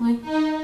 Oui.